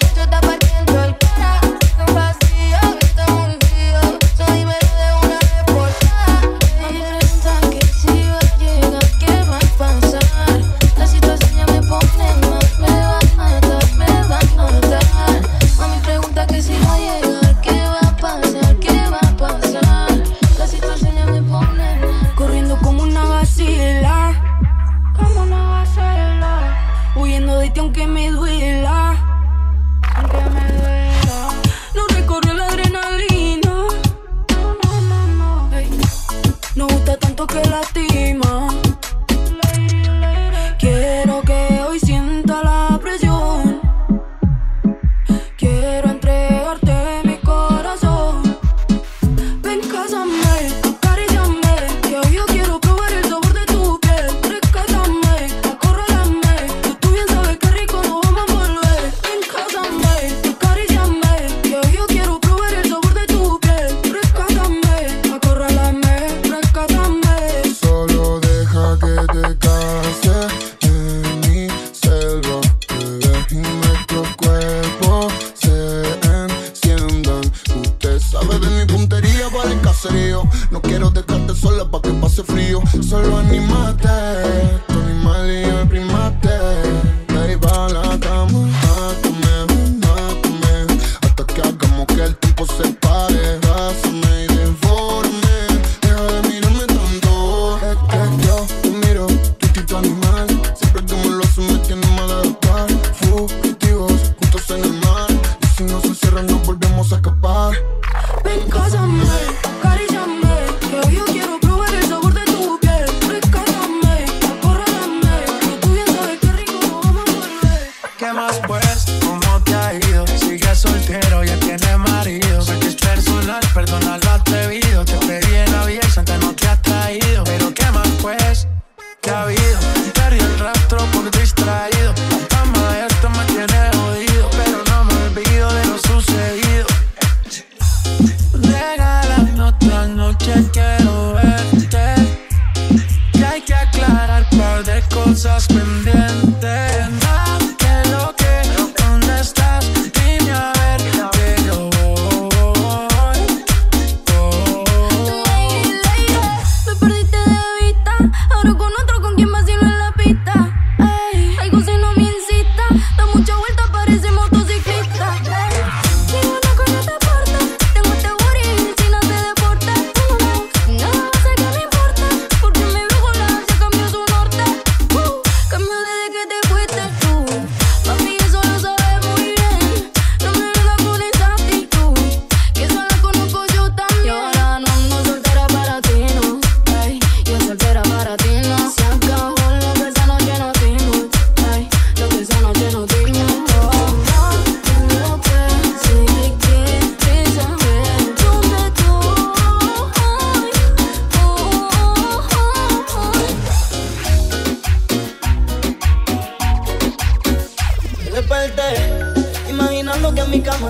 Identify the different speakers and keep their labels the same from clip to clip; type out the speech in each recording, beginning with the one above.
Speaker 1: Fucking de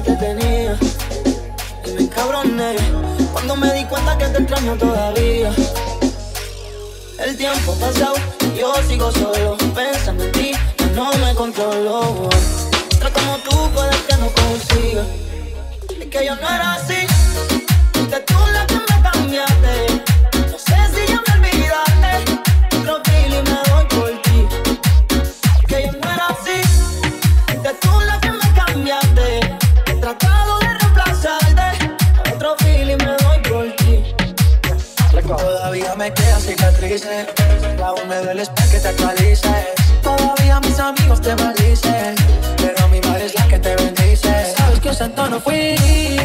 Speaker 2: te
Speaker 3: tenía. Y me encabroné cuando me di cuenta que te extraño todavía. El tiempo pasado, yo sigo solo. Pensando en ti, ya no me controlo. Otra como tú puedes que no consiga. Es que yo no era así. De tú la que me cambiaste.
Speaker 4: dice aún me duele esperar que te actualices. Todavía mis amigos te maldicen Pero mi madre es la que te bendice. Sabes que un santo no fui.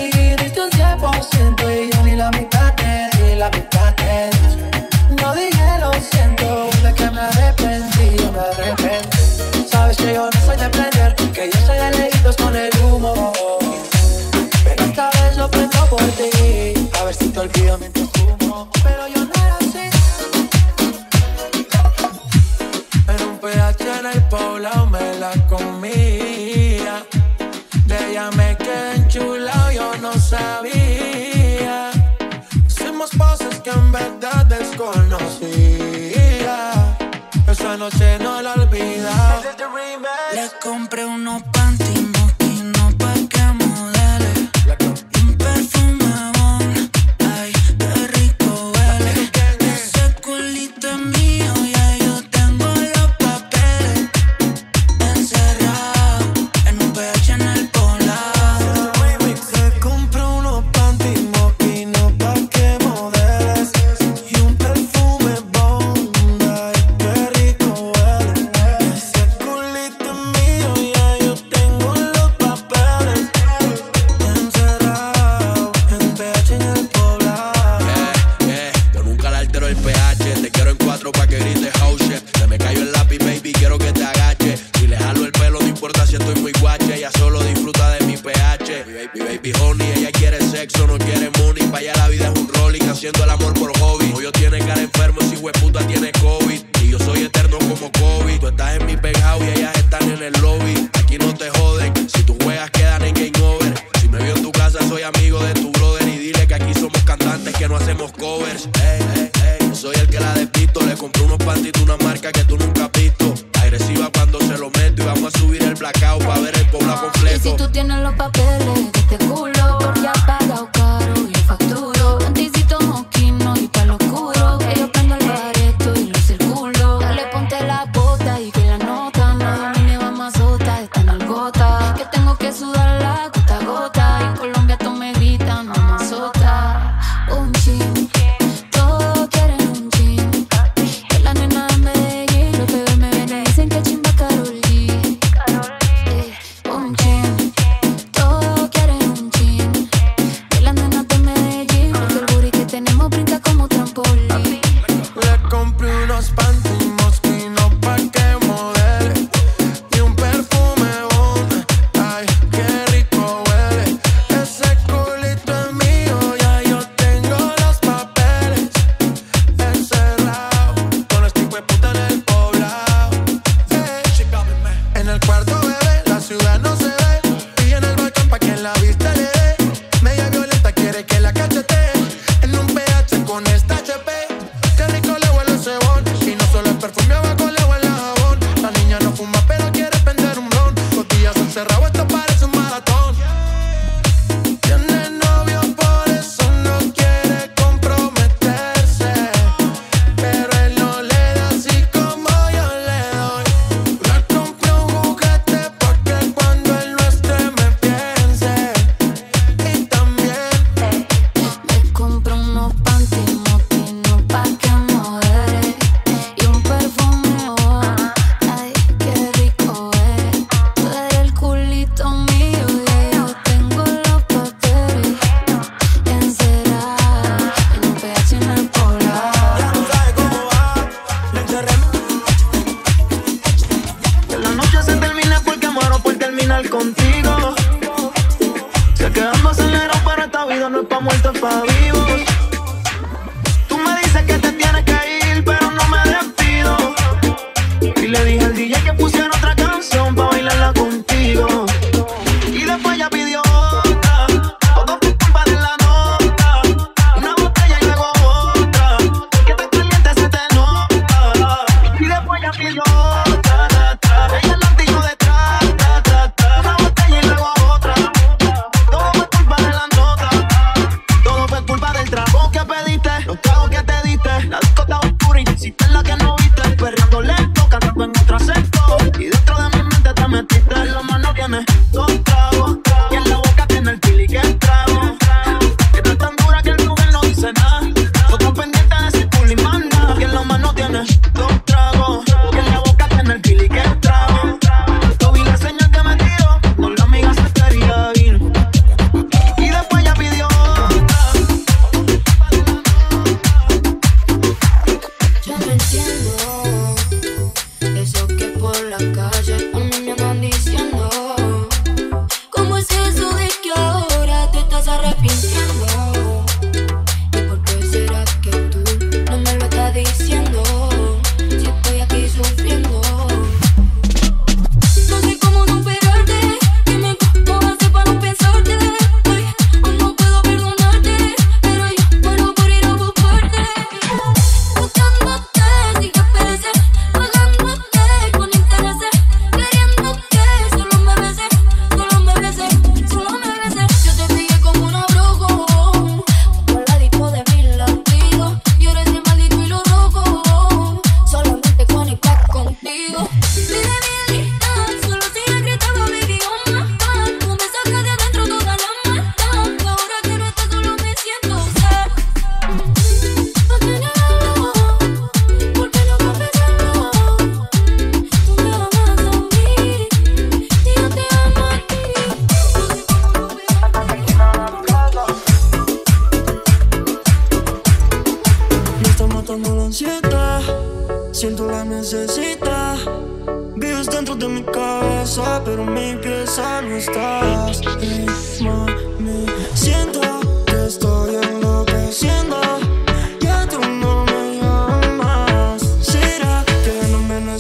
Speaker 1: hueputa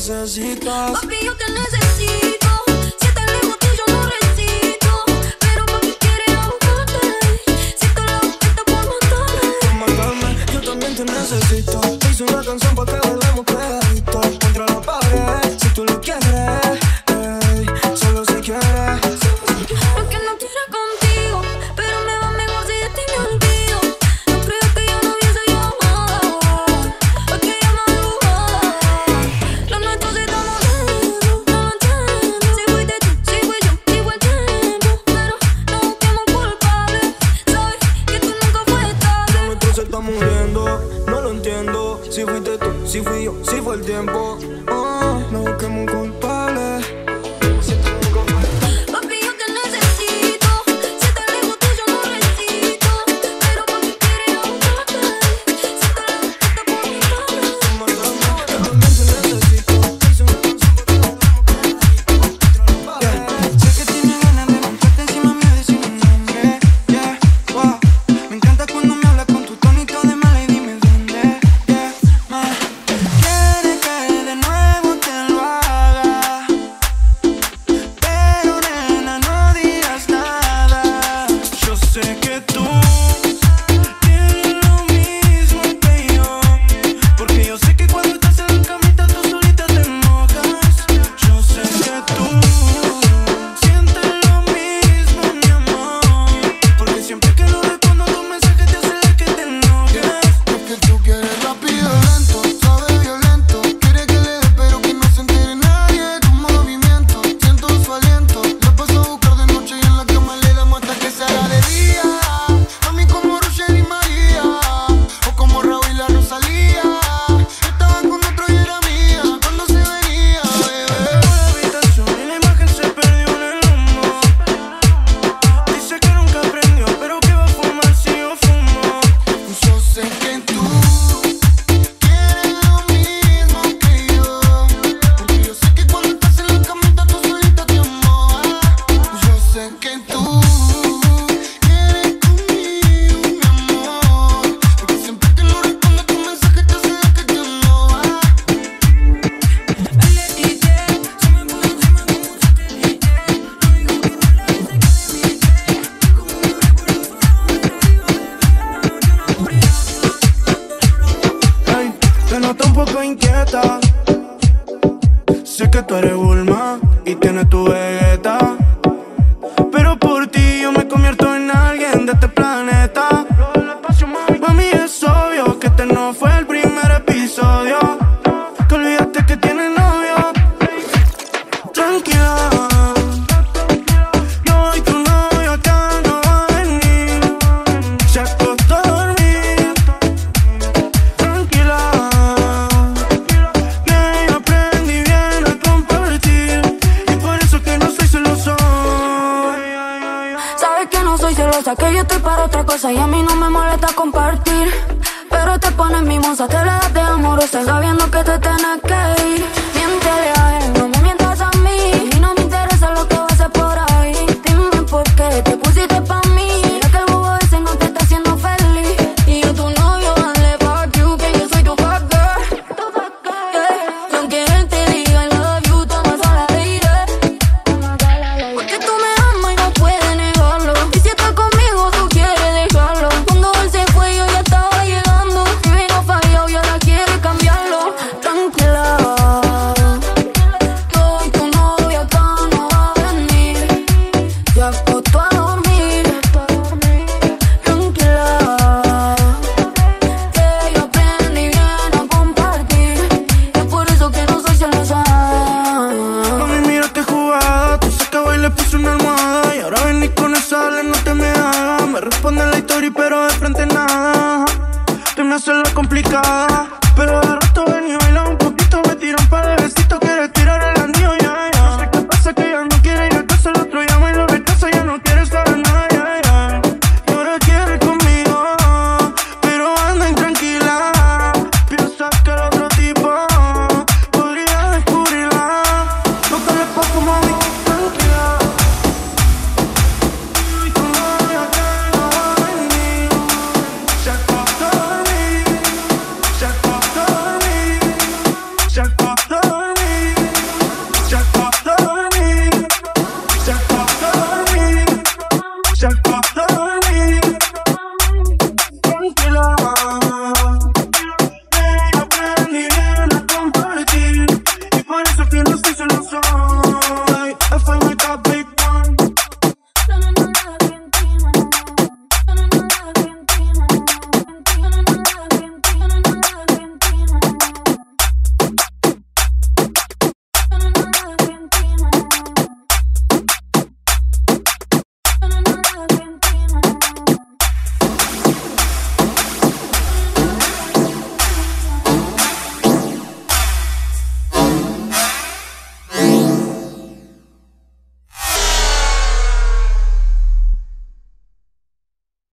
Speaker 1: necesitas?
Speaker 5: Papi, yo te necesito.
Speaker 1: que
Speaker 5: yo estoy para otra cosa y a mí no me molesta compartir. Pero te pones mimosa, te la das de amorosa, sabiendo que te tenés que ir.
Speaker 1: Mientras complicada